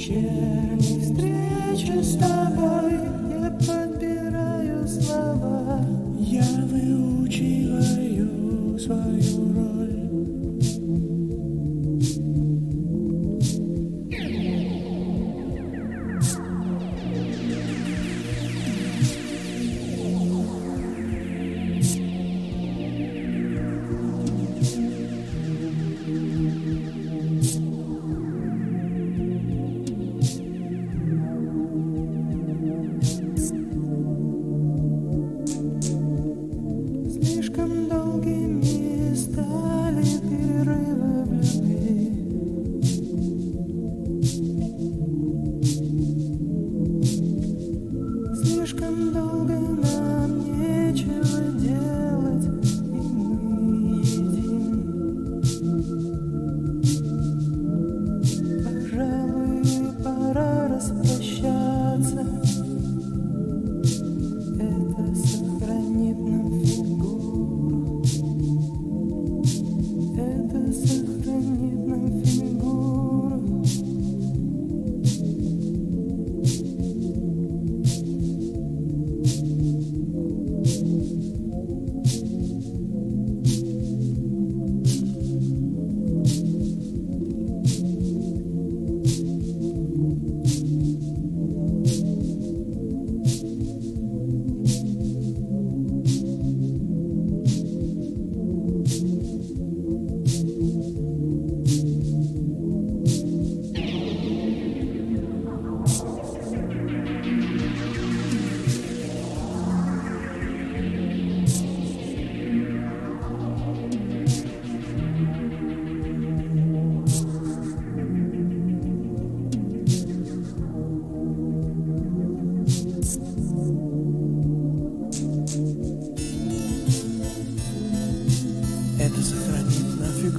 вечерних встречи с тобой Я подбираю слова. Я выучиваю свою роль. Sunday evening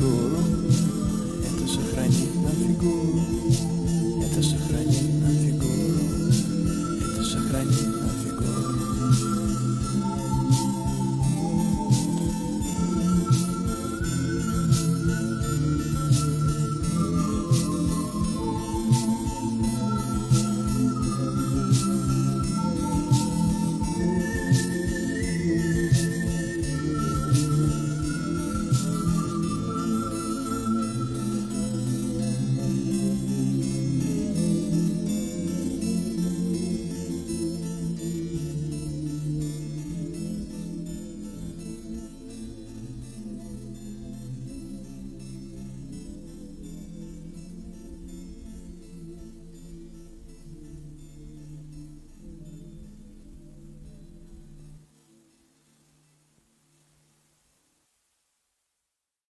Oh.